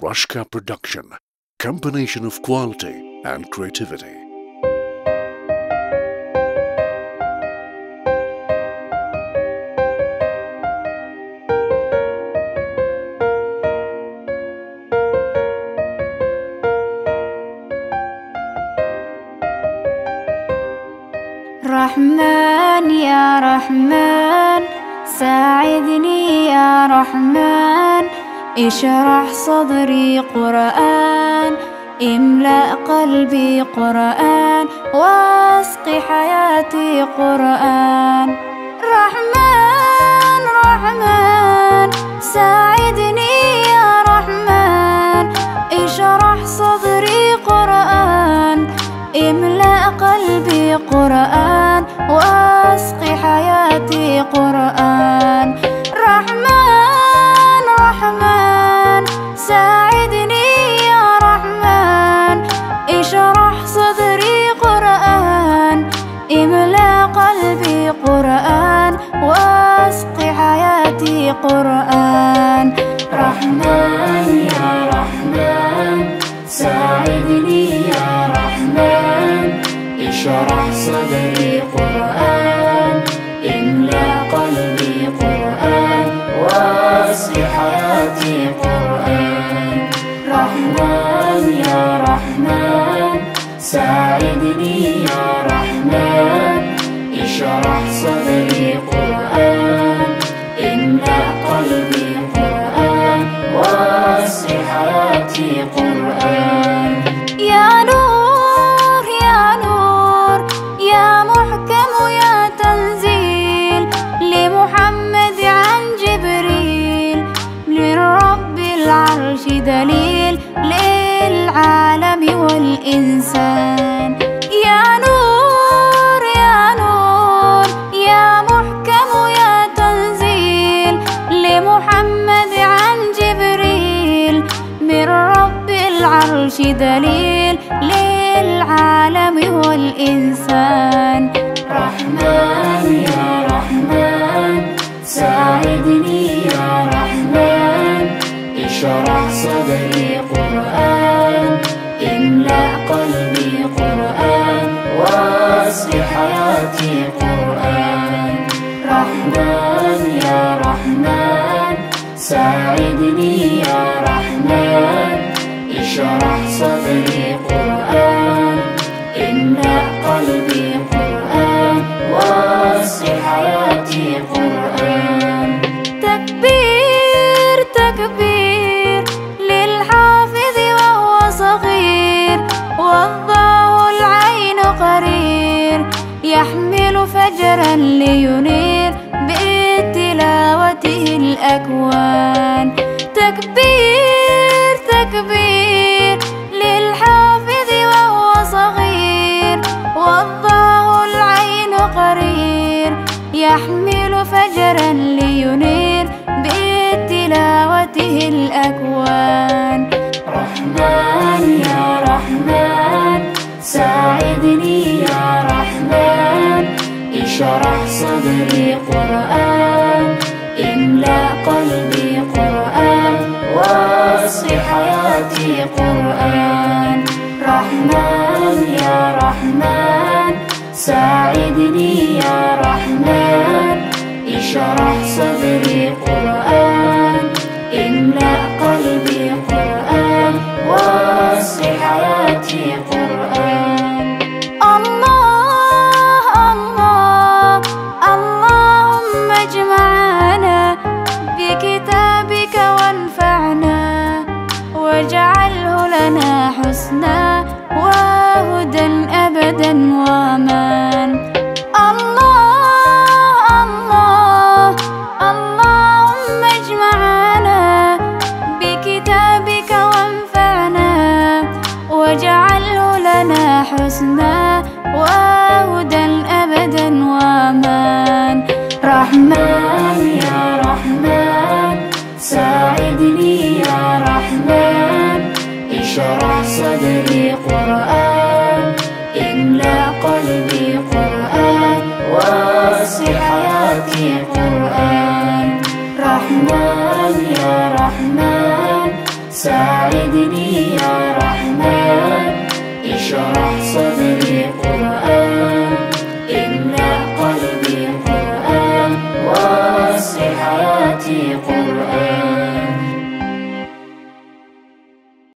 Rushka Production, combination of quality and creativity. رحمن يا رحمن ساعدني يا رحمن اشرح صدري قرآن املأ قلبي قرآن واسق حياتي قرآن. رحمن رحمن ساعدني يا رحمن اشرح صدري قرآن املأ قلبي قرآن واسق حياتي قرآن. حياتي قرآن رحمن يا رحمن ساعدني يا رحمن. اشرح صدري قرآن املأ قلبي قرآن واسق حياتي قرآن. رحمن يا رحمن ساعدني يا رحمن. اشرح صدري العرش دليل للعالم والإنسان. صدري قرآن املأ قلبي قرآن واسق حياتي قرآن. رحمن يا رحمن ساعدني يا رحمن اشرح فجرا لينير بتلاوته الأكوان. تكبير تكبير للحافظ وهو صغير وضاه العين قرير. يحمل فجرا لينير بتلاوته الأكوان. رحمن يا رحمن ساعدني يا اشرح صدري قرآن املأ قلبي قرآن واسق حياتي قرآن. رحمن يا رحمن ساعدني يا رحمن اشرح صدري قرآن. لنا حسنا وهدى أبدا وأمان اشرح صدري قرآن إملأ قلبي قرآن واسق حياتي قرآن. رحمن يا رحمن ساعدني يا رحمن اشرح صدري